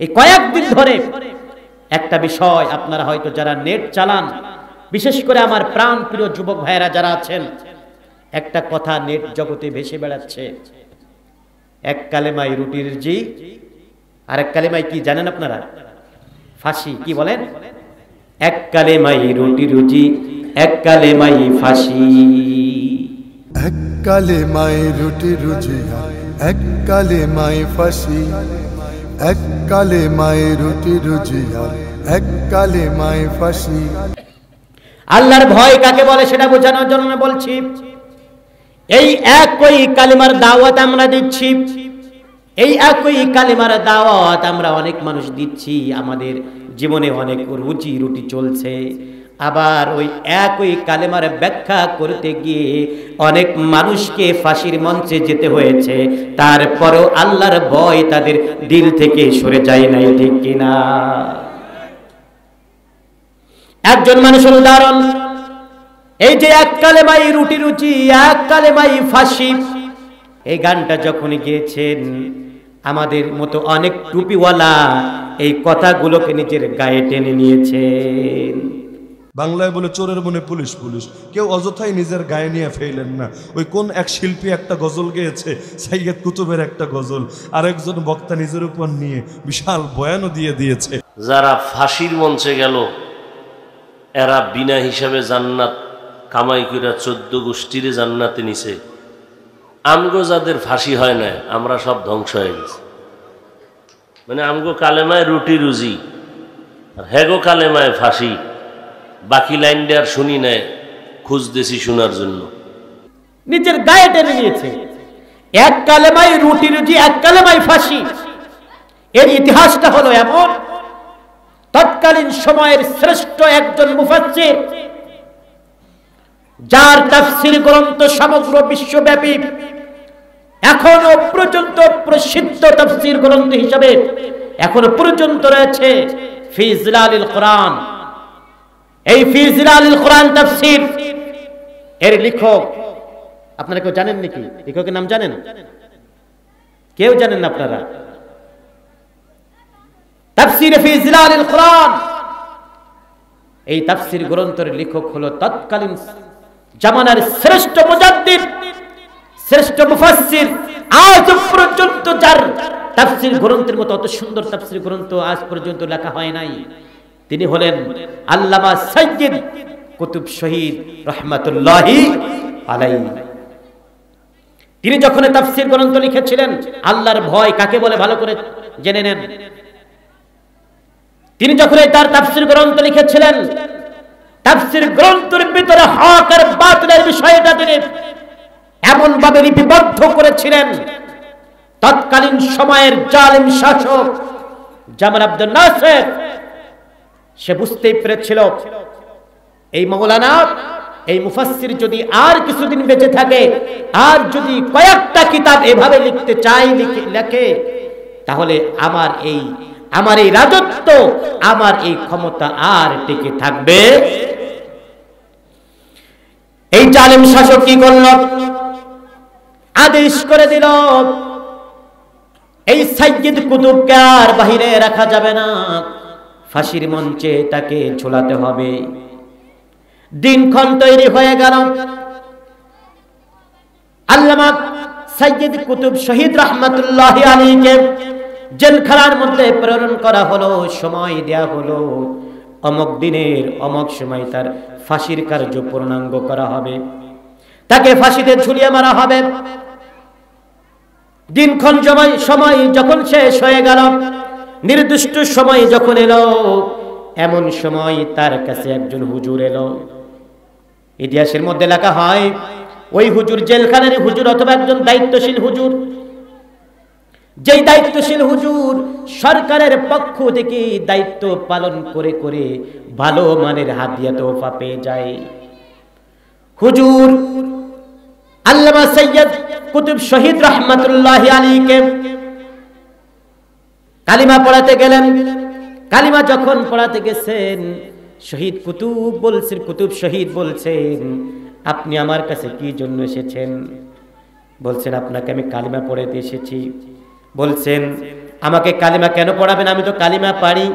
এই কয়েকদিন ধরে একটা বিষয় আপনারা হয়তো যারা নেট চালান, বিশেষ করে আমার প্রাণ প্রিয় যুবক ভাইয়েরা যারা আছেন, একটা কথা নেট জগতে ভেসে বেড়াচ্ছে। এক কালেমাই রুটির জি আর এক কালেমাই কি জানেন আপনারা? ফাঁসি, কি বলেন? এক কালেমাই রুটি রুজি এক কালেমাই ফাঁসি। এক কালে মায়ের রুটি রুজিয়া এক কালে মায়ে ফাঁসি। রুটি ফাঁসি। আল্লাহর ভয় কাকে বলে সেটা বোঝানোর জন্য বলছি, এই একই কালিমার দাওয়াত আমরা দিচ্ছি, এই একই কালিমার দাওয়াত আমরা অনেক মানুষ দিচ্ছি, আমাদের জীবনে অনেক রুচি রুটি চলছে আবার ওই একই কালেমার ব্যাখ্যা করতে গিয়ে অনেক মানুষকে ফাঁসির মঞ্চে যেতে হয়েছে। তারপরও আল্লাহর ভয় তাদের দিল থেকে সরে যায় নাই, ঠিক কিনা? একজন মানুষের উদাহরণ, এই যে এক কালেমাই রুটি রুচি, এক কালেমাই ফাঁসি, এই গানটা যখন গিয়েছেন, আমাদের মতো অনেক টুপিওয়ালা এই কথাগুলোকে নিজের গায়ে টেনে নিয়েছেন। বাংলায় বলে চোরের মনে পুলিশ পুলিশ। কেউ অযথাই নিজের গায়ে নিয়ে ফেলেন না। ওই কোন এক শিল্পী একটা গজল গেয়েছে? সাইয়েদ কুতুবের একটা গজল। আরেকজন বক্তা নিজের উপর নিয়ে বিশাল বয়ানও দিয়ে দিয়েছে। যারা ফাঁসির মঞ্চে গেল, এরা বিনা হিসাবে জান্নাত, কামাই কইরা চোদ্দ গোষ্ঠীর জান্নাতে নিছে। আমগো যাদের ফাঁসি হয় না আমরা সব ধ্বংস হয়ে গেছি। মানে আমগো কালেমায় রুটি রুজি, আর হেগো কালেমায় ফাঁসি। বাকি লাইনটা আর শুনি নাই, খুঁজতেছি শোনার জন্য। নিজের গায়ে টেনে নিয়েছে। এক কালেমাই রুটি রুজি, এক কালেমাই ফাঁসি। এর ইতিহাসটা হলো এমন, তৎকালীন সময়ের শ্রেষ্ঠ একজন মুফাসসির, যার তাফসীর গ্রন্থ সমগ্র বিশ্বব্যাপী, এখনও পর্যন্ত প্রসিদ্ধ তাফসীর গ্রন্থ হিসাবে এখনও পর্যন্ত রয়েছে ফিজলালিল কোরআন। এই ফিজলালিল কোরআন তাফসীর। এর লেখক, আপনারা কেউ জানেন নাকি? লেখকের নাম জানেন? কেউ জানেন না আপনারা? তাফসীর ফি জিলালিল কোরআন। এই তাফসীর গ্রন্থের লেখক হলো তৎকালীন জামানার শ্রেষ্ঠ মুজাদ্দিদ, শ্রেষ্ঠ মুফাসসির। আজ পর্যন্ত যার তাফসীর গ্রন্থের মতো অত সুন্দর তাফসীর গ্রন্থ আজ পর্যন্ত লেখা হয় নাই। তিনি হলেন আল্লামা সাইয়্যিদ কুতুব শহীদ রহমাতুল্লাহি আলাইহি। তিনি যখন তাফসীর গ্রন্থ লিখেছিলেন, আল্লাহর ভয় কাকে বলে ভালো করে জেনে নেন। তিনি যখন তার তাফসীর গ্রন্থ লিখেছিলেন, তাফসীর গ্রন্থের ভিতরে হক আর বাতিলের বিষয়টা তিনি এমন ভাবে লিপিবদ্ধ করেছিলেন। তৎকালীন সময়ের জালিম শাসক জামান আব্দুল নাসের সে বুঝতেই পেরেছিল। এই মৌলানা, এই মুফাসসির যদি আর কিছুদিন বেঁচে থাকে, আর যদি কয়েকটা কিতাব এভাবে লিখতে চাই লিখে, তাহলে আমার এই আমার এই রাজত্ব, আমার এই ক্ষমতা আর টিকে থাকবে। এই জালেম শাসক কি করল? আদেশ করে দিল, এই সাইয়্যিদ কুতুবকে আর বাহিরে রাখা যাবে না। ফাঁসির মঞ্চে তাকে ঝোলাতে হবে। দিনক্ষণ তৈরি হয়ে গেল। আল্লামা সাইয়্যিদ কুতুব শহীদ রহমাতুল্লাহ আলীকে জেলখানার মধ্যে প্রেরণ করা হলো, সময় দেয়া হলো। অমক দিনের অমক সময় তার ফাঁসির কার্য পূর্ণাঙ্গ করা হবে। তাকে ফাঁসিতে ঝুলিয়ে মারা হবে। দিনক্ষণ সময় যখন শেষ হয়ে গেল নির্দিষ্ট সময় যখন এলো, এমন সময় তার কাছে একজন হুজুর এলো। ইতিহাসের মধ্যে লেখা হয়, ওই হুজুর জেলখানার হুজুর অথবা একজন দায়িত্বশীল হুজুর। যেই দায়িত্বশীল হুজুর সরকারের পক্ষ থেকে দায়িত্ব পালন করে করে ভালো মানের হাতিয়া তোফা পেয়ে যায়। হুজুর আল্লামা সৈয়দ কুতুব শহীদ রহমতুল্লাহ আলীকে কালিমা পড়াতে গেলেন। কালিমা যখন পড়াতে গেছেন, শহীদ কুতুব বলছেন কুতুব শহীদ বলছেন, আপনি আমার কাছে কি জন্য এসেছেন? বলছেন, আপনাকে আমি কালিমা পড়াতে এসেছি। বলছেন, আমাকে কালিমা কেন পড়াবেন? আমি তো কালিমা পারি।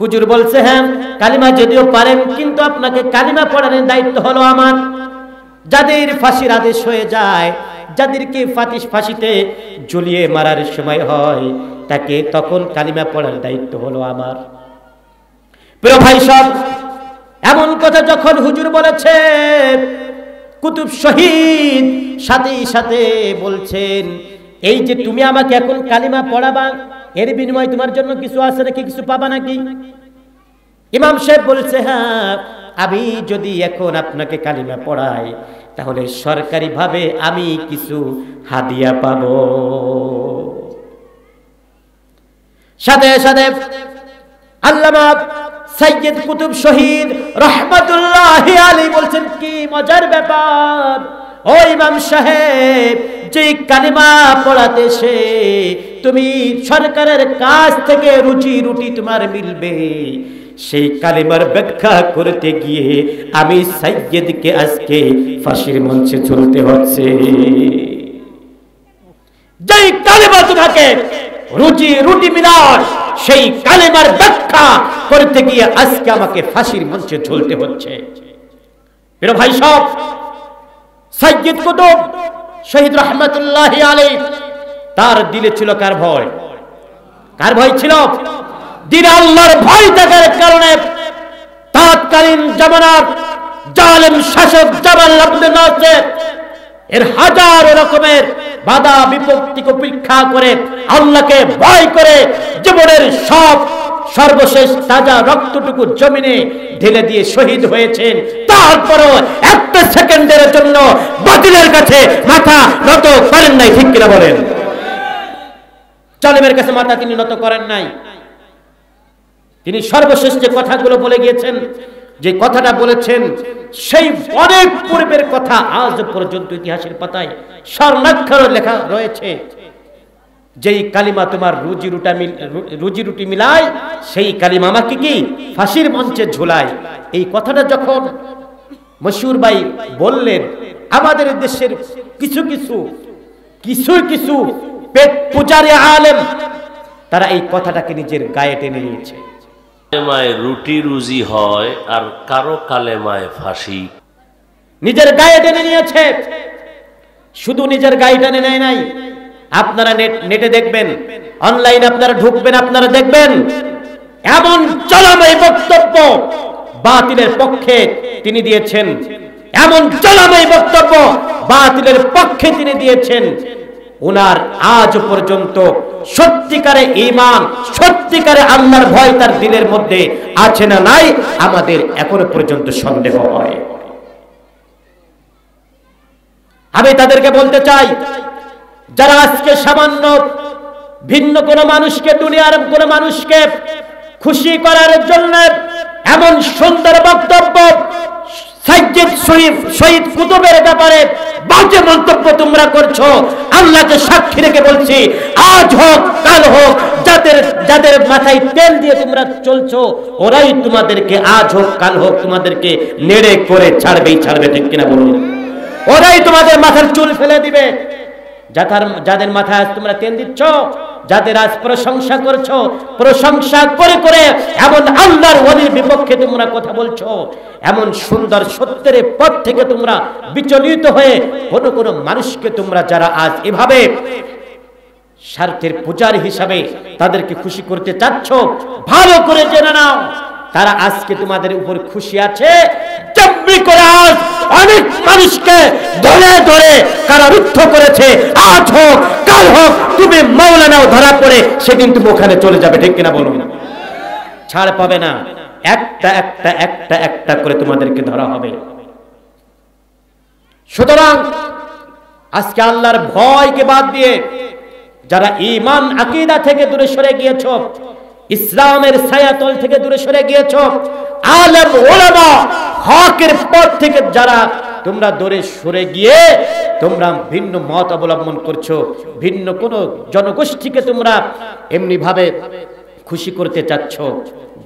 হুজুর বলছে হ্যাঁ কালিমা যদিও পারেন, কিন্তু আপনাকে কালিমা পড়ানোর দায়িত্ব হলো আমার। যাদের ফাঁসির আদেশ হয়ে যায় যাদেরকে ফাটিস ফাঁসিতে ঝুলিয়ে মারার সময় হয়, তাকে তখন কালিমা পড়ার দায়িত্ব হলো আমার। প্রিয় ভাই সব, এমন কথা যখন হুজুর বলেছে, কুতুব শহীদ সাথে সাথে বলছেন, এই যে তুমি আমাকে এখন কালিমা পড়াবা, এর বিনিময়ে তোমার জন্য কিছু আছে নাকি, কিছু পাবা নাকি? ইমাম সাহেব বলছে হ্যাঁ আমি যদি এখন আপনাকে কালিমা পড়াই তাহলে সরকারিভাবে আমি কিছু হাদিয়া পাব। সাথে সাথে আল্লামা সৈয়দ কুতুব শহীদ রহমতুল্লাহ আলী বলছেন, কি মজার ব্যাপার। ও ইমাম সাহেব, যে কালিমা পড়াতে সে তুমি সরকারের কাছ থেকে রুচি রুটি তোমার মিলবে। সেই কালিমার ব্যাখ্যা করতে গিয়ে আমি সাইয়েদকে আজকে ফাঁসির মঞ্চে চলতে হচ্ছে। যেই কালিমা তোমাকে রুচি রুটি মিলার সেই কালিমার ব্যাখ্যা করতে গিয়ে আজকে আমাকে ফাঁসির মঞ্চে ঝুলতে হচ্ছে। প্রিয় ভাই সব, সাইয়দ কুতুব শহীদ রহমতুল্লাহ আলী তার দিলে ছিল কার ভয়? কার ভয় ছিল? দিনে আল্লাহর ভয় থাকার কারণে তৎকালীন জামানার জালেম শাসক জামাল আব্দুল নাসির এর হাজার রকমের বাধা বিপত্তিকে উপেক্ষা করে আল্লাহকে ভয় করে জীবনের সব সর্বশেষ তাজা রক্তটুকু জমিনে ঢেলে দিয়ে শহীদ হয়েছেন। তারপরও একটা সেকেন্ডের জন্য বাতিলের কাছে মাথা নত করেন নাই, ঠিক কিনা বলেন? জালেমের কাছে মাথা তিনি নত করেন নাই। তিনি সর্বশেষ যে কথাগুলো বলে গিয়েছেন, যে কথাটা বলেছেন, সেই অনেক পূর্বের কথা আজ পর্যন্ত ইতিহাসের পাতায় স্বর্ণাক্ষর লেখা রয়েছে। যেই কালিমা তোমার রুজি রুটা রুজি রুটি মিলায়, সেই কালিমা আমাকে কি ফাঁসির মঞ্চে ঝোলায়? এই কথাটা যখন মশুর ভাই বললেন, আমাদের দেশের কিছু কিছু কিছু কিছু পেট পূজারে আলেম, তারা এই কথাটাকে নিজের গায়ে টেনে নিয়েছে। কালেমায় রুটি রুজি হয় আর কারও কালেমায় ফাঁসি। নিজের গায়ে টেনে নিয়েছে। শুধু নিজের গায়ে টেনে নেয় নাই। আপনারা নেট দেখবেন। অনলাইন আপনারা ঢুকবেন, আপনারা দেখবেন। এমন চলাময় বক্তব্য বাতিলের পক্ষে তিনি দিয়েছেন। এমন চলাম চলাময় বক্তব্য বাতিলের পক্ষে তিনি দিয়েছেন। ওনার আজ পর্যন্ত সত্যিকারে ইমান সত্যিকারে আল্লাহর ভয় তার দিলের মধ্যে আছে না নাই, আমাদের এখনও পর্যন্ত সন্দেহ হয়। আমি তাদেরকে বলতে চাই, যারা আজকে সামান্য ভিন্ন কোন মানুষকে, দুনিয়ার কোন মানুষকে খুশি করার জন্য এমন সুন্দর বক্তব্য সাজ্জিদ শরীফ, শহীদ কুতুবের ব্যাপারে বাজে মন্তব্য তোমরা করছ। আল্লাহকে সাক্ষী রেখে বলছি, আজ হোক, কাল হোক, যাদের যাদের মাথায় তেল দিয়ে তোমরা চলছো, ওরাই তোমাদেরকে আজ হোক, কাল হোক তোমাদেরকে নেড়ে করে ছাড়বেই ছাড়বে, ঠিক কিনা বলুন? ওরাই তোমাদের মাথার চুল ফেলে দিবে। যাদের মাথায় তোমরা তেল দিচ্ছ যাদের আজ প্রশংসা করছ, প্রশংসা করে করে এমন আল্লাহর ওলির বিপক্ষে তোমরা কথা বলছো, এমন সুন্দর সত্যের পথ থেকে তোমরা বিচলিত হয়ে কোন কোন মানুষকে তোমরা যারা আজ এভাবে স্বার্থের পূজার হিসাবে তাদেরকে খুশি করতে চাচ্ছ, ভালো করে জেনে নাও, তারা আজকে তোমাদের উপর খুশি আছে করে আজ অনেক মানুষকে ধরে ধরে কারারুদ্ধ করেছে। আজ হোক, কাল হোক, তুমি মৌলানাও ধরা পড়ে সেদিন তুমি ওখানে চলে যাবে, ঠিক কিনা বলুন? ছাড় পাবে না। একটা একটা একটা একটা করে তোমাদেরকে ধরা হবে। সুতরাং আজকে আল্লাহর ভয়কে বাদ দিয়ে যারা ইমান আকিদা থেকে দূরে সরে গিয়েছ, ইসলামের ছায়াতল থেকে দূরে সরে গিয়েছ, আলেম ওলামা হকের পথ থেকে যারা তোমরা দূরে সরে গিয়ে তোমরা ভিন্ন মত অবলম্বন করছ, ভিন্ন কোন জনগোষ্ঠীকে তোমরা এমনি ভাবে খুশি করতে চাচ্ছ।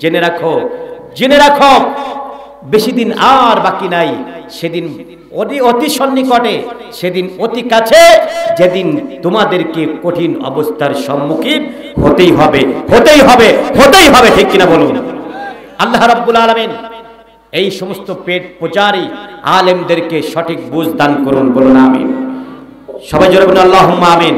জেনে রাখো জেনে রাখো, বেশি দিন আর বাকি নাই। সেদিন অতি অতি সন্নিকটে, সেদিন অতি কাছে, যেদিন তোমাদেরকে কঠিন অবস্থার সম্মুখীন হতেই হবে হতেই হবে হতেই হবে, ঠিক কিনা বলুন। আল্লাহ রাব্বুল আলামিন এই সমস্ত পেট প্রচারই আলেমদেরকে সঠিক বুঝ দান করুন, বলুন আমিন। সবাই জোরে বলুন, আল্লাহুম্মা আমিন।